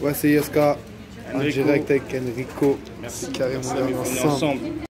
Ouais, c'est Yaska. En direct avec Enrico. Merci. Carrément on est ensemble.